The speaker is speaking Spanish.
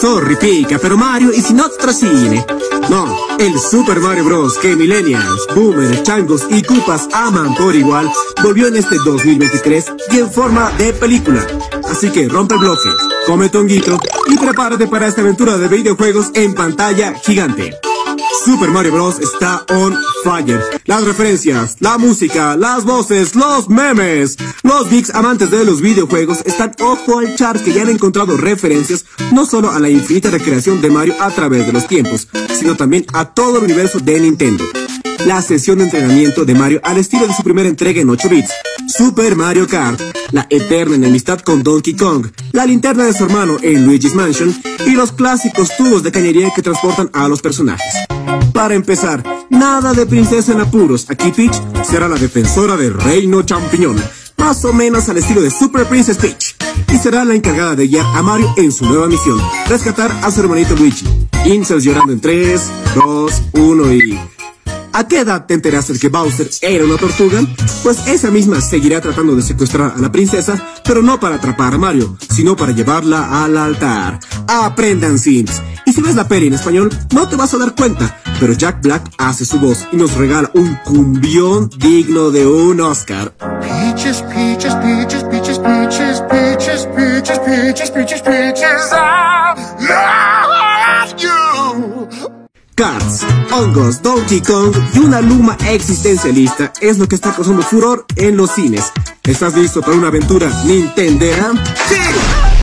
Sorry pica, pero Mario y sin otro cine. No, el Super Mario Bros. que millennials, boomers, changos y cupas aman por igual, volvió en este 2023 y en forma de película. Así que rompe el bloque, come tonguito y prepárate para esta aventura de videojuegos en pantalla gigante. Super Mario Bros. está on fire. Las referencias, la música, las voces, los memes. Los geeks amantes de los videojuegos están ojo al char que ya han encontrado referencias no solo a la infinita recreación de Mario a través de los tiempos, sino también a todo el universo de Nintendo. La sesión de entrenamiento de Mario al estilo de su primera entrega en 8 bits, Super Mario Kart, la eterna enemistad con Donkey Kong, la linterna de su hermano en Luigi's Mansion y los clásicos tubos de cañería que transportan a los personajes. Para empezar, nada de princesa en apuros. Aquí Peach será la defensora del reino champiñón, más o menos al estilo de Super Princess Peach. Y será la encargada de guiar a Mario en su nueva misión, rescatar a su hermanito Luigi. Incels llorando en 3, 2, 1 y... ¿A qué edad te enteraste que Bowser era una tortuga? Pues esa misma seguirá tratando de secuestrar a la princesa, pero no para atrapar a Mario, sino para llevarla al altar. Aprendan Sims. Y si ves la peli en español, no te vas a dar cuenta, pero Jack Black hace su voz y nos regala un cumbión digno de un Oscar. Peaches, peaches, peaches, peaches, peaches, peaches, peaches, peaches, peaches, peaches. Cats, hongos, Donkey Kong y una luma existencialista es lo que está causando furor en los cines. ¿Estás listo para una aventura Nintendera? ¡Sí!